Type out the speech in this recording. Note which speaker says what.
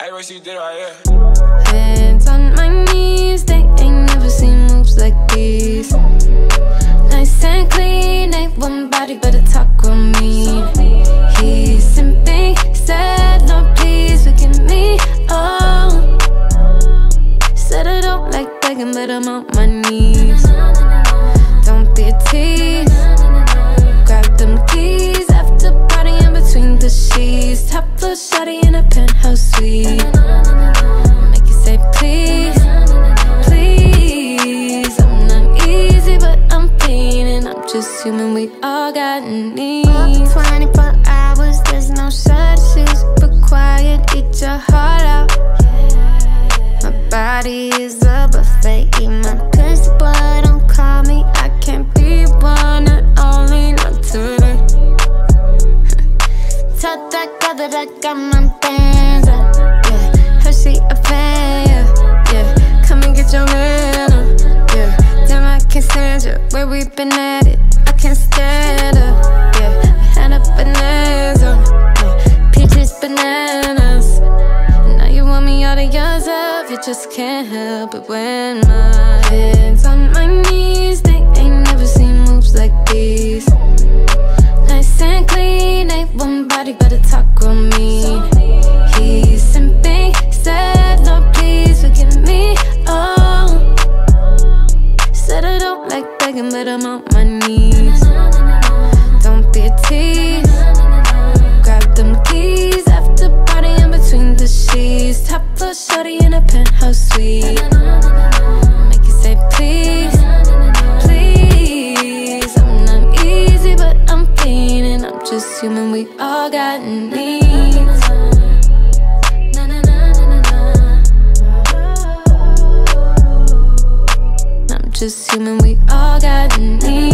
Speaker 1: Hey, what you did right here?
Speaker 2: Hands Top floor shawty in a penthouse suite. Make you say please, please. I'm not easy, but I'm clean I'm just human. We all got needs. 24 hours, there's no substitutes for quiet. Eat your heart out. My body is a buffet. Eat my Tell that girl that I got my bands up. Yeah, her she a fan. Yeah, yeah. Come and get your man up. Yeah, damn I can't stand you. Where we been at it, I can't stand her. Yeah, we had a bonanza. Yeah, peaches bananas. Now you want me all to yourself, you just can't help it when my hands my knees. Don't be a tease. Grab them keys after partying between the sheets. Top floor shorty in a penthouse suite. Make you say please, please. I'm not easy, but I'm clean I'm just human. We all got needs. I'm just human. We all got needs.